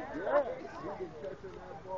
Yeah, can catch catching that ball.